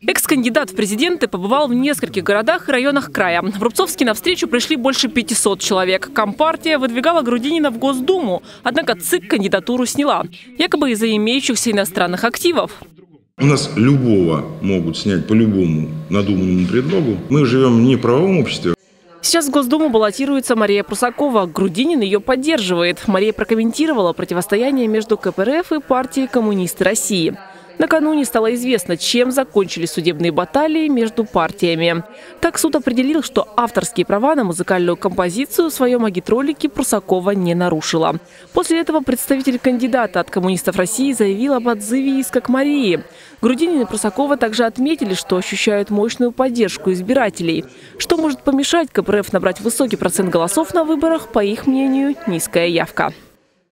Экс-кандидат в президенты побывал в нескольких городах и районах края. В Рубцовске на встречу пришли больше 500 человек. Компартия выдвигала Грудинина в Госдуму, однако ЦИК кандидатуру сняла, якобы из-за имеющихся иностранных активов. У нас любого могут снять по любому надуманному предлогу. Мы живем не в правовом обществе, Сейчас в Госдуму баллотируется Мария Прусакова. Грудинин ее поддерживает. Мария прокомментировала противостояние между КПРФ и партией «Коммунисты России». Накануне стало известно, чем закончились судебные баталии между партиями. Так суд определил, что авторские права на музыкальную композицию в своем агитролике Прусакова не нарушила. После этого представитель кандидата от коммунистов России заявил об отзыве иска к Марии. Грудинин и Прусакова также отметили, что ощущают мощную поддержку избирателей. Что может помешать КПРФ набрать высокий процент голосов на выборах, по их мнению, низкая явка.